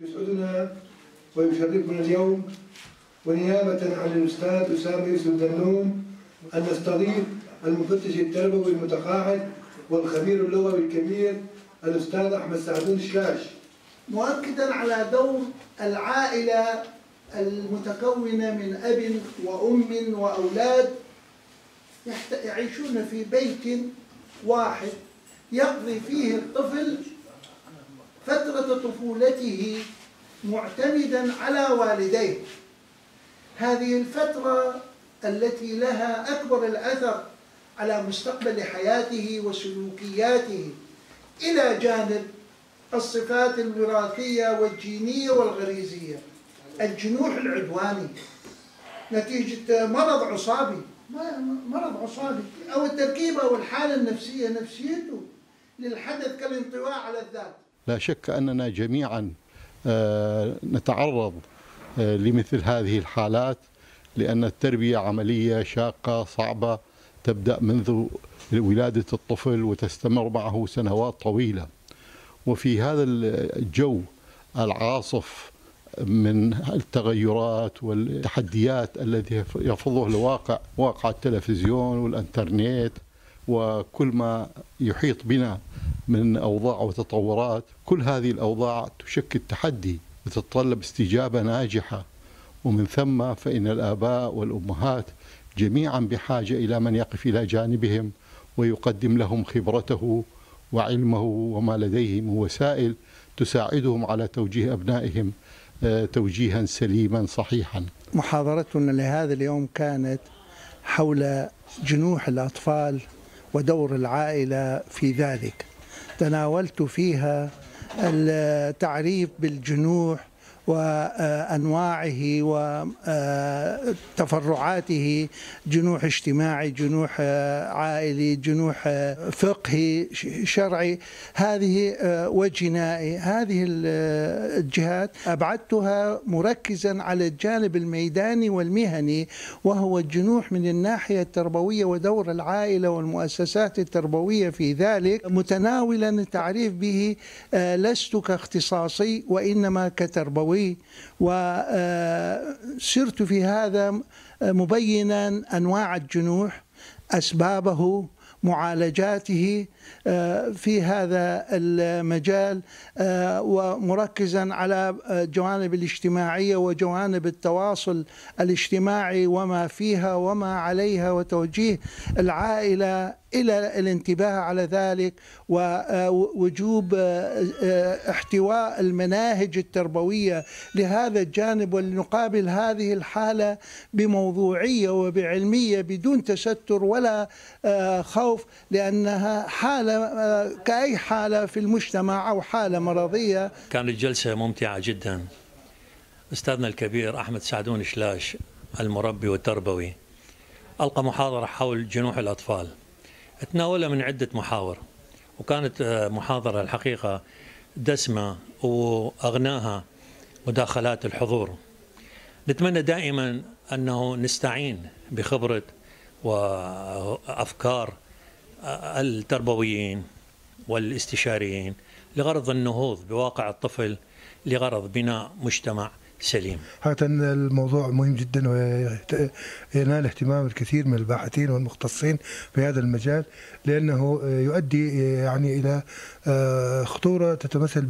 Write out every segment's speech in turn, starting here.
يسعدنا ويشرفنا اليوم ونيابة عن الأستاذ أسامة يوسف دنون أن نستضيف المفتش التربوي المتقاعد والخبير اللغوي الكبير الأستاذ أحمد سعدون شلاش مؤكدا على دور العائلة المتكونة من أب وأم وأولاد يعيشون في بيت واحد يقضي فيه الطفل فترة طفولته معتمدا على والديه. هذه الفترة التي لها أكبر الأثر على مستقبل حياته وسلوكياته إلى جانب الصفات الوراثية والجينية والغريزية. الجنوح العدواني نتيجة مرض عصابي مرض عصابي أو التركيبة أو الحالة النفسية نفسيته للحدث كالانطواء على الذات. لا شك أننا جميعا آه، نتعرض آه، لمثل هذه الحالات لأن التربية عملية شاقة صعبة تبدأ منذ ولادة الطفل وتستمر معه سنوات طويلة. وفي هذا الجو العاصف من التغيرات والتحديات التي يفرضه الواقع واقع التلفزيون والإنترنت وكل ما يحيط بنا من أوضاع وتطورات كل هذه الأوضاع تشكل تحدي وتتطلب استجابة ناجحة ومن ثم فإن الآباء والأمهات جميعا بحاجة إلى من يقف إلى جانبهم ويقدم لهم خبرته وعلمه وما لديه من وسائل تساعدهم على توجيه أبنائهم آه، توجيها سليما صحيحا. محاضرتنا لهذا اليوم كانت حول جنوح الأطفال ودور العائلة في ذلك. تناولت فيها التعريف بالجنوح وأنواعه وتفرعاته جنوح اجتماعي جنوح عائلي جنوح فقهي شرعي. هذه وجنائي. هذه الجهات أبعدتها مركزا على الجانب الميداني والمهني وهو الجنوح من الناحية التربوية ودور العائلة والمؤسسات التربوية في ذلك. متناولا التعريف به لست كاختصاصي وإنما كتربوي. النبوي وسرت في هذا مبينا أنواع الجنوح أسبابه معالجاته آه، في هذا المجال آه، ومركزا على الجوانب الاجتماعية وجوانب التواصل الاجتماعي وما فيها وما عليها وتوجيه العائلة إلى الانتباه على ذلك ووجوب آه، احتواء المناهج التربوية لهذا الجانب ولنقابل هذه الحالة بموضوعية وبعلمية بدون تستر ولا خوف حالة حالة كأي حالة في المجتمع أو حالة مرضية. كانت جلسة ممتعة جدا. أستاذنا الكبير أحمد سعدون شلاش المربي والتربوي. ألقى محاضرة حول جنوح الأطفال. تناولها من عدة محاور وكانت آه، محاضرة الحقيقة دسمة وأغناها مداخلات الحضور. نتمنى دائما أنه نستعين بخبرة وأفكار التربويين والاستشاريين لغرض النهوض بواقع الطفل لغرض بناء مجتمع. سليم. حقيقة الموضوع مهم جدا وينال اهتمام الكثير من الباحثين والمختصين في هذا المجال لأنه يؤدي يعني إلى آه، خطورة تتمثل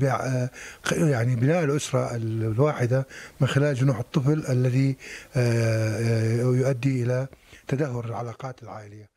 يعني بناء الأسرة الواحدة من خلال جنوح الطفل الذي آه، آه، يؤدي إلى تدهور العلاقات العائلية.